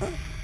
Huh?